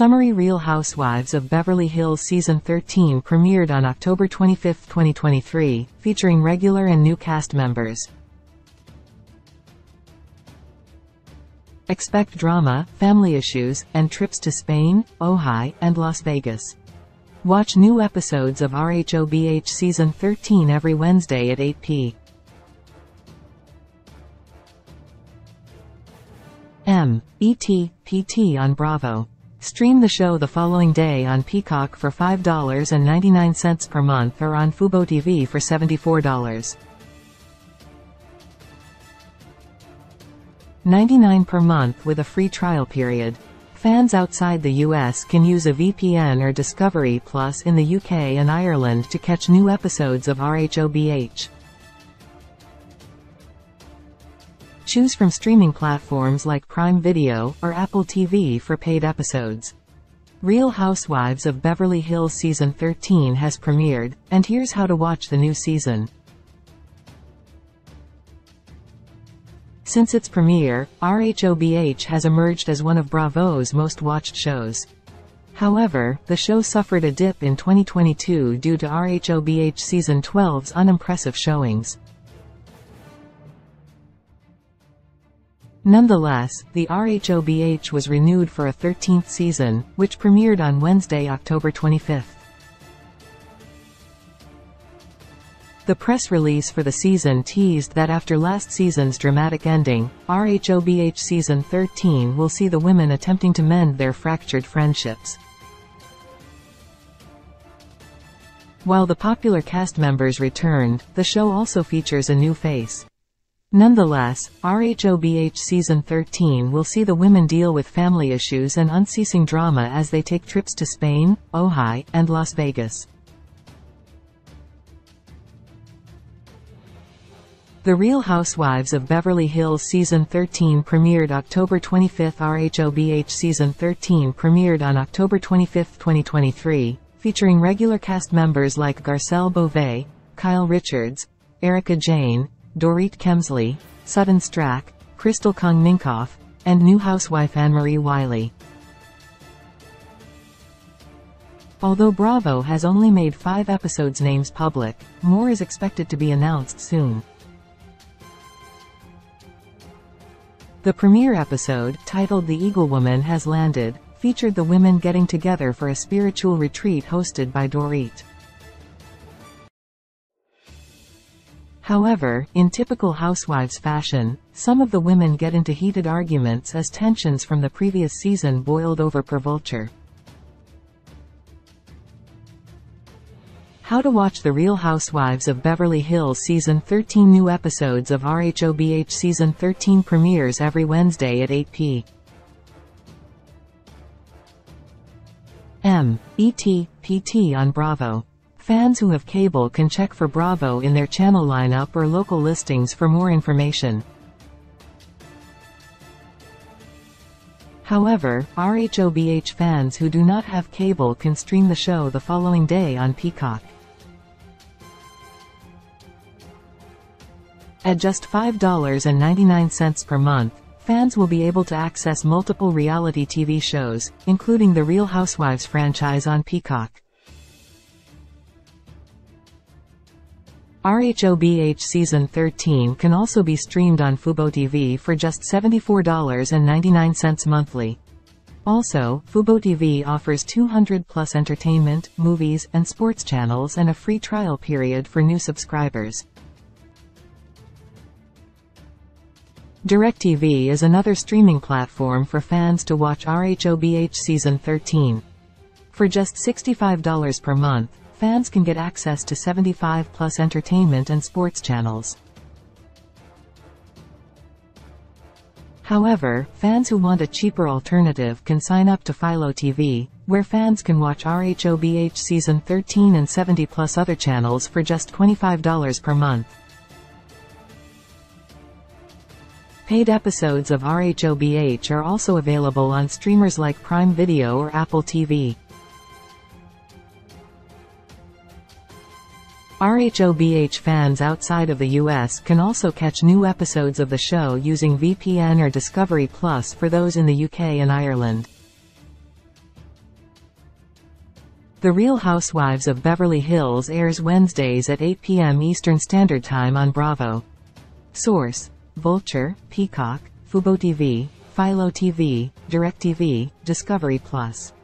Summary Real Housewives of Beverly Hills Season 13 premiered on October 25, 2023, featuring regular and new cast members. Expect drama, family issues, and trips to Spain, Ojai, and Las Vegas. Watch new episodes of RHOBH Season 13 every Wednesday at 8 p. M. E. T. P. T. on Bravo. Stream the show the following day on Peacock for $5.99 per month or on Fubo TV for $74. 99 per month with a free trial period. Fans outside the US can use a VPN or Discovery Plus in the UK and Ireland to catch new episodes of RHOBH. Choose from streaming platforms like Prime Video or Apple TV for paid episodes. Real Housewives of Beverly Hills Season 13 has premiered, and here's how to watch the new season. Since its premiere, RHOBH has emerged as one of Bravo's most watched shows. However, the show suffered a dip in 2022 due to RHOBH Season 12's unimpressive showings. Nonetheless, the RHOBH was renewed for a 13th season, which premiered on Wednesday, October 25. The press release for the season teased that after last season's dramatic ending, RHOBH Season 13 will see the women attempting to mend their fractured friendships. While the popular cast members returned, the show also features a new face. Nonetheless, RHOBH Season 13 will see the women deal with family issues and unceasing drama as they take trips to Spain, Ojai, and Las Vegas. The Real Housewives of Beverly Hills Season 13 premiered October 25 RHOBH Season 13 premiered on October 25, 2023, featuring regular cast members like Garcelle Beauvais, Kyle Richards, Erika Jayne, Dorit Kemsley, Sutton Stracke, Crystal Kung Minkoff, and new housewife Annemarie Wiley. Although Bravo has only made five episodes names public, more is expected to be announced soon. The premiere episode, titled The Eagle Woman Has Landed, featured the women getting together for a spiritual retreat hosted by Dorit. However, in typical housewives fashion, some of the women get into heated arguments as tensions from the previous season boiled over per vulture. How to watch The Real Housewives of Beverly Hills Season 13 New episodes of RHOBH Season 13 premieres every Wednesday at 8 p.m p. M. E. T. P. T. on Bravo. Fans who have cable can check for Bravo in their channel lineup or local listings for more information. However, RHOBH fans who do not have cable can stream the show the following day on Peacock. At just $5.99 per month, fans will be able to access multiple reality TV shows, including the Real Housewives franchise on Peacock. RHOBH Season 13 can also be streamed on Fubo TV for just $74.99 monthly. Also, Fubo TV offers 200 plus entertainment, movies, and sports channels and a free trial period for new subscribers. DirecTV is another streaming platform for fans to watch RHOBH Season 13. For just $65 per month, fans can get access to 75 plus entertainment and sports channels. However, fans who want a cheaper alternative can sign up to Philo TV, where fans can watch RHOBH Season 13 and 70 plus other channels for just $25 per month. Paid episodes of RHOBH are also available on streamers like Prime Video or Apple TV. RHOBH fans outside of the US can also catch new episodes of the show using VPN or Discovery Plus for those in the UK and Ireland. The Real Housewives of Beverly Hills airs Wednesdays at 8 p.m. Eastern Standard Time on Bravo. Source. Vulture, Peacock, Fubo TV, Philo TV, DirecTV, Discovery Plus.